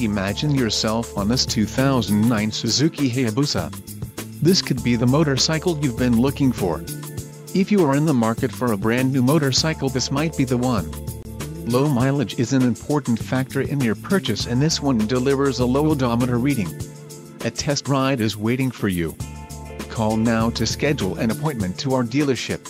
Imagine yourself on this 2009 Suzuki Hayabusa. This could be the motorcycle you've been looking for. If you are in the market for a brand new motorcycle this might be the one. Low mileage is an important factor in your purchase and this one delivers a low odometer reading. A test ride is waiting for you. Call now to schedule an appointment to our dealership.